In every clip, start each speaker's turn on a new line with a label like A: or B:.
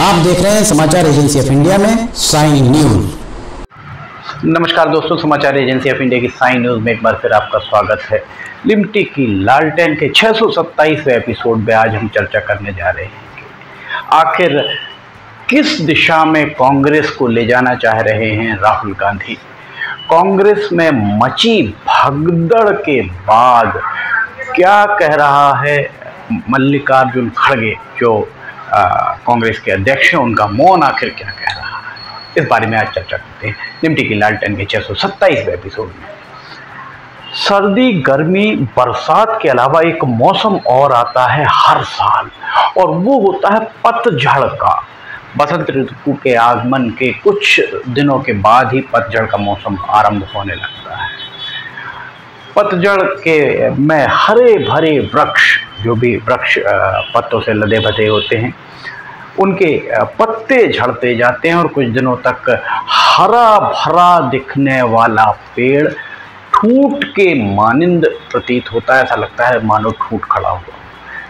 A: आप देख रहे हैं समाचार एजेंसी ऑफ़ इंडिया में साइन न्यूज़।
B: नमस्कार दोस्तों, समाचार एजेंसी ऑफ़ इंडिया की साइन न्यूज़ में एक बार फिर आपका स्वागत है। लिमटी की लालटेन के 627वें एपिसोड में आज हम चर्चा करने जा रहे हैं आखिर किस दिशा में कांग्रेस को ले जाना चाह रहे हैं राहुल गांधी? कांग्रेस में मची भगदड़ के बाद क्या कह रहा है मल्लिकार्जुन खड़गे, जो कांग्रेस के अध्यक्ष हैं, उनका मौन आखिर क्या कह रहा है? इस बारे में आज चर्चा करते हैं। निमटी की लालटेन के छः सौ सत्ताईसवें एपिसोड में। सर्दी, गर्मी, बरसात के अलावा एक मौसम और आता है हर साल, और वो होता है पतझड़ का बसंत ऋतु के आगमन के कुछ दिनों के बाद ही पतझड़ का मौसम आरंभ होने लगता है। पतझड़ के में हरे भरे वृक्ष जो भी वृक्ष पत्तों से लदे भदे होते हैं, उनके पत्ते झड़ते जाते हैं और कुछ दिनों तक हरा भरा दिखने वाला पेड़ ठूट के मानिंद प्रतीत होता है, ऐसा लगता है मानो ठूट खड़ा हुआ।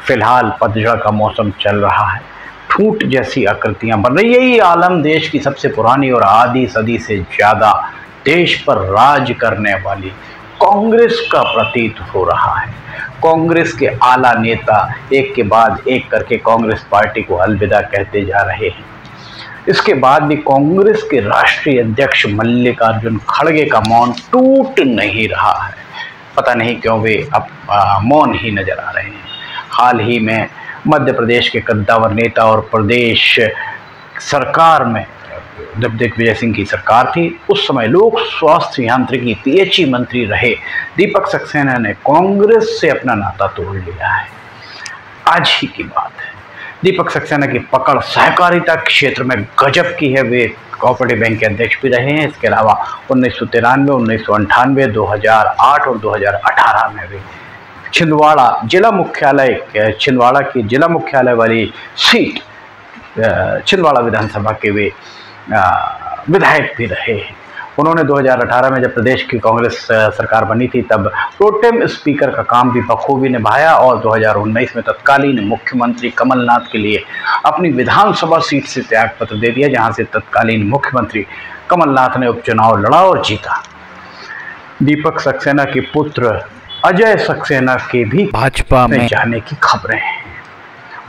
B: फ़िलहाल पतझड़ का मौसम चल रहा है। ठूट जैसी आकृतियाँ बन रही यही आलम देश की सबसे पुरानी और आधी सदी से ज़्यादा देश पर राज करने वाली कांग्रेस का प्रतीत हो रहा है। कांग्रेस के आला नेता एक के बाद एक करके कांग्रेस पार्टी को अलविदा कहते जा रहे हैं। इसके बाद भी कांग्रेस के राष्ट्रीय अध्यक्ष मल्लिकार्जुन खड़गे का मौन टूट नहीं रहा है। पता नहीं क्यों वे अब मौन ही नज़र आ रहे हैं। हाल ही में मध्य प्रदेश के कद्दावर नेता और प्रदेश सरकार में जब दिग्विजय सिंह की सरकार थी, उस समय लोक स्वास्थ्य यांत्रिकी पीएचई मंत्री रहे। दीपक सक्सेना ने कांग्रेस से अपना नाता तोड़ लिया है। आज ही की बात है। दीपक सक्सेना की पकड़ सहकारिता क्षेत्र में गजब की है। वे कोऑपरेटिव बैंक के अध्यक्ष भी रहे हैं। इसके अलावा उन्नीस सौ तिरानवे, उन्नीस सौ अंठानवे, दो हज़ार आठ और दो हज़ार अठारह में भी छिंदवाड़ा जिला मुख्यालय छिंदवाड़ा की जिला मुख्यालय वाली सीट छिंदवाड़ा विधानसभा के वे विधायक भी रहे हैं। उन्होंने 2018 में जब प्रदेश की कांग्रेस सरकार बनी थी तब प्रोटेम स्पीकर का काम भी बखूबी निभाया और 2019 में तत्कालीन मुख्यमंत्री कमलनाथ के लिए अपनी विधानसभा सीट से त्याग पत्र दे दिया जहाँ से तत्कालीन मुख्यमंत्री कमलनाथ ने उपचुनाव लड़ा और जीता। दीपक सक्सेना के पुत्र अजय सक्सेना के भी भाजपा में जाने की खबरें हैं।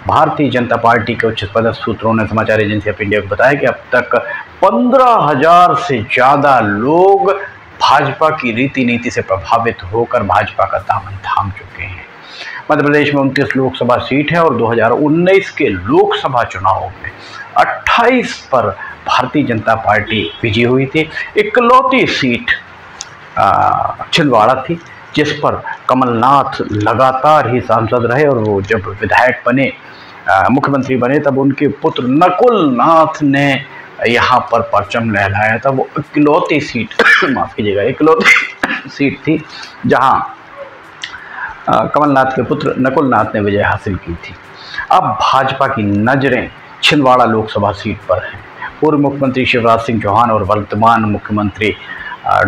B: भारतीय जनता पार्टी के उच्च पदस्थ सूत्रों ने समाचार एजेंसी ऑफ़ इंडिया को बताया कि अब तक पंद्रह हज़ार से ज़्यादा लोग भाजपा की रीति नीति से प्रभावित होकर भाजपा का दामन थाम चुके हैं। मध्य प्रदेश में उनतीस लोकसभा सीट है और 2019 के लोकसभा चुनाव में 28 पर भारतीय जनता पार्टी विजयी हुई थी। इकलौती सीट छिंदवाड़ा थी। जिस पर कमलनाथ लगातार ही सांसद रहे और वो जब विधायक बने मुख्यमंत्री बने, तब उनके पुत्र नकुल नाथ ने यहाँ पर परचम लहलाया। था वो इकलौती सीट, माफ़ कीजिएगा, इकलौती सीट थी जहाँ कमलनाथ के पुत्र नकुल नाथ ने विजय हासिल की थी। अब भाजपा की नज़रें छिंदवाड़ा लोकसभा सीट पर हैं। पूर्व मुख्यमंत्री शिवराज सिंह चौहान और वर्तमान मुख्यमंत्री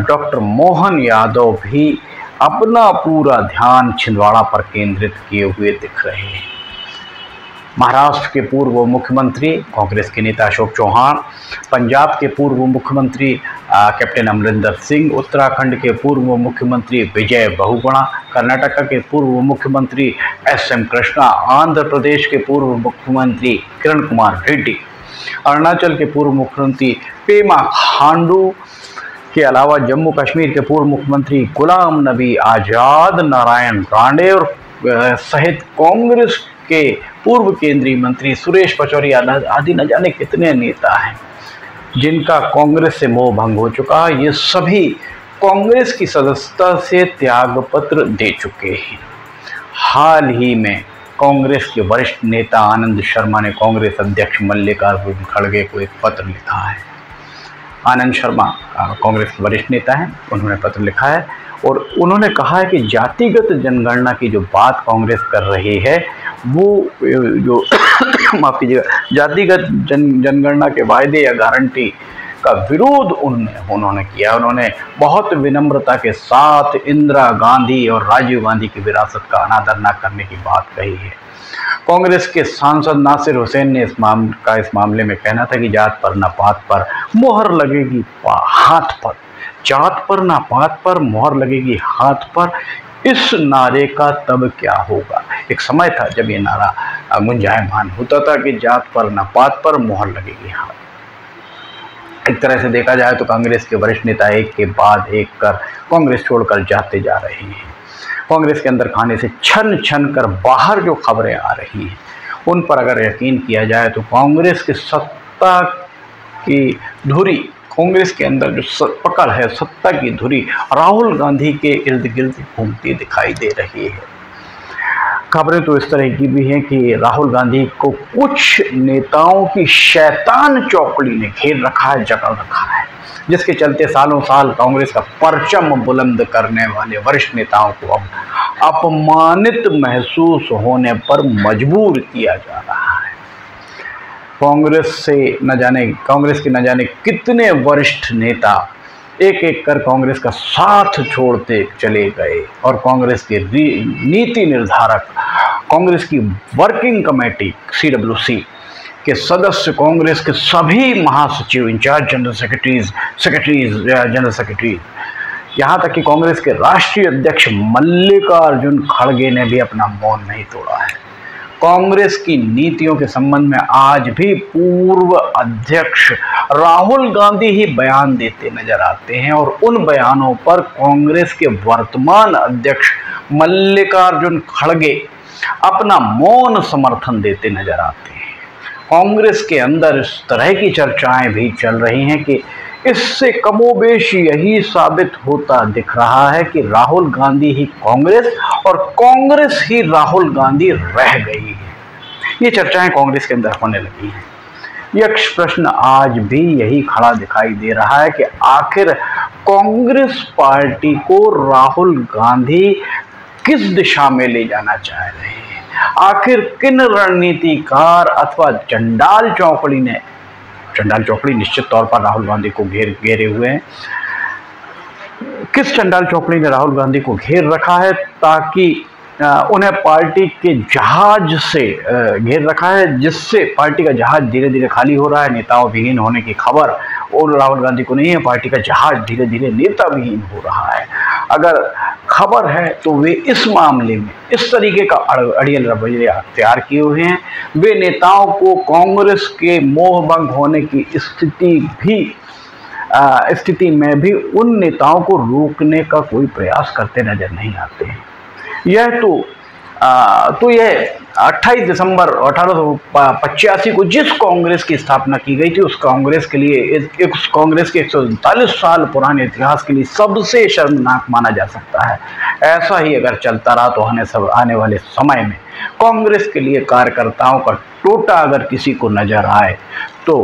B: डॉक्टर मोहन यादव भी अपना पूरा ध्यान छिंदवाड़ा पर केंद्रित किए हुए दिख रहे हैं। महाराष्ट्र के पूर्व मुख्यमंत्री, कांग्रेस के नेता अशोक चौहान, पंजाब के पूर्व मुख्यमंत्री कैप्टन अमरिंदर सिंह, उत्तराखंड के पूर्व मुख्यमंत्री विजय बहुगुणा, कर्नाटक के पूर्व मुख्यमंत्री एस एम कृष्णा, आंध्र प्रदेश के पूर्व मुख्यमंत्री किरण कुमार रेड्डी, अरुणाचल के पूर्व मुख्यमंत्री पेमा खांडू के अलावा जम्मू कश्मीर के पूर्व मुख्यमंत्री गुलाम नबी आज़ाद, नारायण रांडे और सहित कांग्रेस के पूर्व केंद्रीय मंत्री सुरेश पचौरी आदि न जाने कितने नेता हैं, जिनका कांग्रेस से मोह भंग हो चुका है। ये सभी कांग्रेस की सदस्यता से त्याग पत्र दे चुके हैं। हाल ही में कांग्रेस के वरिष्ठ नेता आनंद शर्मा ने कांग्रेस अध्यक्ष मल्लिकार्जुन खड़गे को एक पत्र लिखा है। आनंद शर्मा कांग्रेस के वरिष्ठ नेता हैं, उन्होंने पत्र लिखा है और उन्होंने कहा है कि जातिगत जनगणना की जो बात कांग्रेस कर रही है, वो जो, माफ़ कीजिएगा, जातिगत जन, जनगणना के वायदे या गारंटी का विरोध उन्होंने उन्होंने किया। उन्होंने बहुत विनम्रता के साथ इंदिरा गांधी और राजीव गांधी की विरासत का अनादर न करने की बात कही है। कांग्रेस के सांसद नासिर हुसैन ने इस माम का इस मामले में कहना था कि जात पर न पात पर मोहर लगेगी हाथ पर। जात पर ना पात पर मोहर लगेगी हाथ पर। इस नारे का तब क्या होगा? एक समय था जब ये नारा गुंजायमान होता था कि जात पर ना पात पर मोहर लगेगी हाथ। एक तरह से देखा जाए तो कांग्रेस के वरिष्ठ नेता एक के बाद एक कर कांग्रेस छोड़कर जाते जा रहे हैं। कांग्रेस के अंदर खाने से छन छन कर बाहर जो खबरें आ रही हैं, उन पर अगर यकीन किया जाए तो कांग्रेस की सत्ता की धुरी, कांग्रेस के अंदर जो पकड़ है सत्ता की धुरी राहुल गांधी के इर्द गिर्द घूमती दिखाई दे रही है। खबरें तो इस तरह की भी हैं कि राहुल गांधी को कुछ नेताओं की शैतान चौकड़ी ने घेर रखा है, जकड़ रखा है, जिसके चलते सालों साल कांग्रेस का परचम बुलंद करने वाले वरिष्ठ नेताओं को अब अपमानित महसूस होने पर मजबूर किया जा रहा है। कांग्रेस से न जाने, कांग्रेस के न जाने कितने वरिष्ठ नेता एक एक कर कांग्रेस का साथ छोड़ते चले गए और कांग्रेस के नीति निर्धारक, कांग्रेस की working committee C W C के सदस्य, कांग्रेस के सभी महासचिव, in charge general secretaries secretaries general secretaries, यहाँ तक कि कांग्रेस के राष्ट्रीय अध्यक्ष मल्लिकार्जुन खड़गे ने भी अपना मौन नहीं तोड़ा है। कांग्रेस की नीतियों के संबंध में आज भी पूर्व अध्यक्ष राहुल गांधी ही बयान देते नज़र आते हैं और उन बयानों पर कांग्रेस के वर्तमान अध्यक्ष मल्लिकार्जुन खड़गे अपना मौन समर्थन देते नज़र आते हैं। कांग्रेस के अंदर इस तरह की चर्चाएँ भी चल रही हैं कि इससे कमोबेश यही साबित होता दिख रहा है कि राहुल गांधी ही कांग्रेस और कांग्रेस ही राहुल गांधी रह गई है। ये चर्चाएँ कांग्रेस के अंदर होने लगी हैं। यक्ष प्रश्न आज भी यही खड़ा दिखाई दे रहा है कि आखिर कांग्रेस पार्टी को राहुल गांधी किस दिशा में ले जाना चाह रहे हैं? आखिर किन रणनीतिकार अथवा चंडाल चौकड़ी ने चंडाल चौकड़ी, निश्चित तौर पर राहुल गांधी को घेर, घेरे हुए हैं। किस चंडाल चौकड़ी ने राहुल गांधी को घेर रखा है ताकि उन्हें पार्टी के जहाज़ से घेर रखा है, जिससे पार्टी का जहाज़ धीरे धीरे खाली हो रहा है, नेताओं विहीन होने की खबर और राहुल गांधी को नहीं है, पार्टी का जहाज़ धीरे धीरे नेता विहीन हो रहा है। अगर खबर है तो वे इस मामले में इस तरीके का अड़ियल रवैया अख्तियार किए हुए हैं। वे नेताओं को कांग्रेस के मोहभंग होने की स्थिति भी स्थिति में भी उन नेताओं को रोकने का कोई प्रयास करते नज़र नहीं आते हैं। यह तो आ, तो यह 28 दिसंबर अठारह सौ पचासी को जिस कांग्रेस की स्थापना की गई थी, उस कांग्रेस के लिए उस कांग्रेस के एक साल पुराने इतिहास के लिए सबसे शर्मनाक माना जा सकता है। ऐसा ही अगर चलता रहा तो आने सब, आने वाले समय में कांग्रेस के लिए कार्यकर्ताओं का टोटा अगर किसी को नज़र आए तो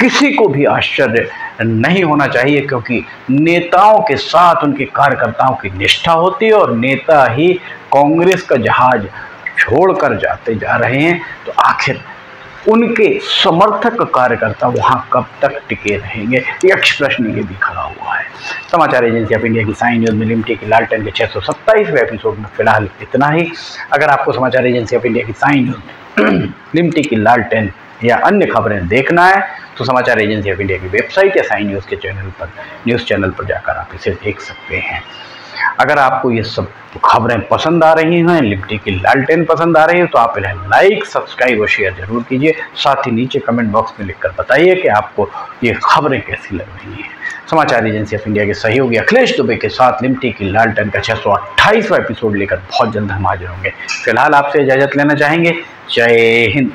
B: किसी को भी आश्चर्य नहीं होना चाहिए, क्योंकि नेताओं के साथ उनके कार्यकर्ताओं की निष्ठा होती है और नेता ही कांग्रेस का जहाज़ छोड़कर जाते जा रहे हैं तो आखिर उनके समर्थक कार्यकर्ता वहाँ कब तक टिके रहेंगे? यक्ष प्रश्न ये भी खड़ा हुआ है। समाचार एजेंसी ऑफ़ इंडिया की साइन न्यूज़ में लिमटी की लालटेन के छः सौ सत्ताईसवें एपिसोड में फ़िलहाल इतना ही। अगर आपको समाचार एजेंसी ऑफ़ इंडिया की साइन न्यूज़ में लिमटी की लालटेन या अन्य खबरें देखना है तो समाचार एजेंसी ऑफ़ इंडिया की वेबसाइट या साइन न्यूज़ के चैनल पर, न्यूज़ चैनल पर जाकर आप इसे देख सकते हैं। अगर आपको ये सब खबरें पसंद आ रही हैं, लिप्टी की लालटेन पसंद आ रही है तो आप इन्हें लाइक सब्सक्राइब और शेयर ज़रूर कीजिए। साथ ही नीचे कमेंट बॉक्स में लिखकर बताइए कि आपको ये खबरें कैसी लग रही हैं। समाचार एजेंसी ऑफ़ इंडिया के सहयोगी अखिलेश दुबे के साथ लिमटी की लालटेन का छः सौ एपिसोड लेकर बहुत जल्द हम हाजिर होंगे। फ़िलहाल आपसे इजाज़त लेना चाहेंगे। जय हिंद।